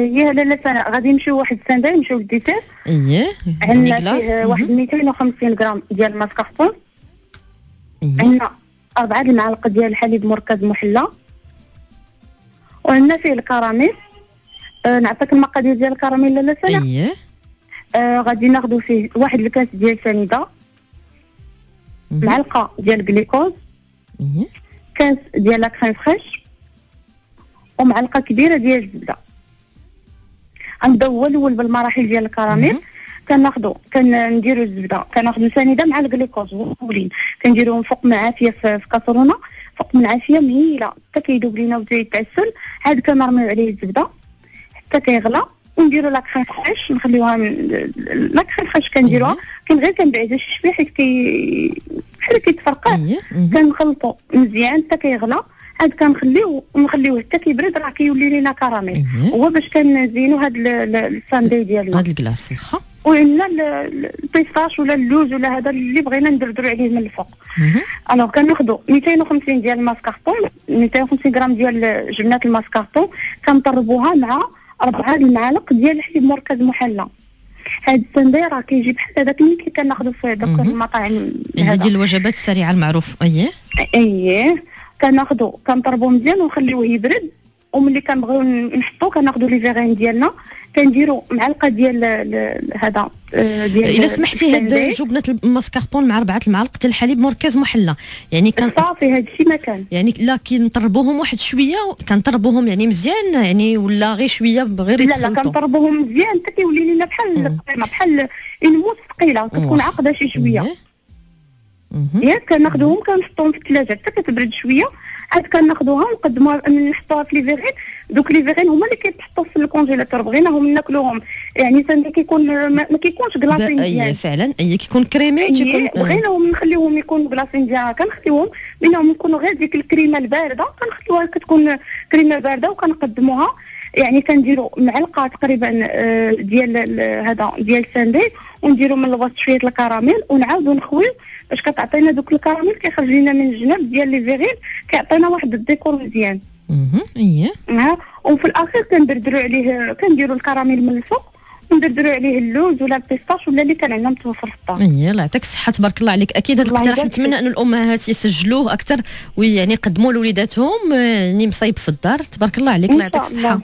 هي لاله سناء غادي نمشيو واحد ال sundae نمشيو لل dessert اييه عندنا. فيه. واحد 250 غرام ديال الماسكاربون اييه عندنا أربعة المعالق ديال الحليب مركز محلى. وعندنا فيه الكراميل. آه نعطيك المقادير ديال الكراميل لاله سناء اييه آه غادي ناخذ فيه واحد الكاس ديال سنيدة. مهم. معلقة ديال جليكوز. اييه كاس ديال la crème fraîche. ومعلقة كبيرة ديال الزبده غنبداو هو الأول بالمراحل ديال الكراميل. مهم. كناخذوا كنديروا الزبدة. كناخذوا سنيده مع الجليكوز مولين كنديروهم فوق من عافيه في كاسرونة. فوق من عافية مهيلة. حتى كيذوب لينا وبدا يتعسل. عاد كنرميو عليه الزبدة. حتى كيغلى. ونديروا la crème fraîche نخليوها la crème fraîche كنديروها. كان غير كنبعدها شي شوية حيت كي بحال كيتفرقع. كنخلطو مزيان. حتى كيغلى. عاد كنخليو ونخليوه حتى كيبرد راه كيولي لينا كراميل. هو باش كنزينو هاد ال- ال- ال sundae ديالنا هاد ال glace واخا؟ وعندنا ال- ال- ال pistache ولا اللوز ولا هذا اللي بغينا ندردرو عليه من الفوق. alors كناخدو 250 ديال الماسكاربون 250 غرام ديال جبنة الماسكاربون كنطربوها مع أربعة المعالق ديال الحليب مركز محلى. هاد ال sundae راه كيجي بحال هذاك اللي كناخدو في دوك. المطاعم ديال الوجبات السريعة المعروف أييه؟ أييه. كناخدو كنطربو مزيان ونخليوه يبرد وملي كنبغيو نحطو كناخدو les verrines ديالنا كنديرو معلقة ديال ال- ال- هذا آه، ديال إلا سمحتي هاد. جبنة الماسكاربون مع اربعه المعالق ديال الحليب مركز محلى يعني كان صافي هادشي ما كان يعني لا كنطربوهم واحد شوية كنطربوهم يعني مزيان يعني ولا غير شوية غير لا لا كنطربوهم مزيان حتى كيولي لنا بحال بحال الموس ثقيلة كتكون. عاقدة شي شوية. ياك كناخذوهم كنحطوهم في الثلاجة. حتى كتبرد شوية. عاد كناخذوها ونقدموها نحطوها في لي فيغين دوك لي فيغين هما اللي كيتحطوا في الكونجيلاتور. بغيناهم ناكلوهم. يعني ساندي كيكون ما, ما كيكونش كلاصي مزيان فعلا أي كيكون كريمي وتيكون آه. بغيناهم نخليوهم يكونوا كلاصي مزيان كنخليوهم بينهم يكونوا غير ديك الكريمة الباردة. كنخليوها كتكون كريمة باردة وكنقدموها. يعني كنديروا معلقة تقريبا آه، ديال ال- هذا ديال ال sundae ونديروا من الوسط شوية الكراميل ونعاودوا نخويو باش كتعطينا دوك الكراميل كيخرج لنا من الجناب ديال les verrines كيعطينا واحد الديكور مزيان. مهم. إيه. ها؟ وفي الأخير كندردروا عليه كنديروا الكراميل من الفوق وندردروا عليه اللوز ولا ال pistache ولا اللي كان عندنا متوفر في الدار. إيه الله يعطيك الصحة تبارك الله عليك. أكيد هذا الاقتراح نتمنى أن الأمهات يسجلوه أكثر ويعني يقدموا لوليداتهم آه، يعني مصايب في الدار. تبارك الله عليك الله يعطيك. الصحة.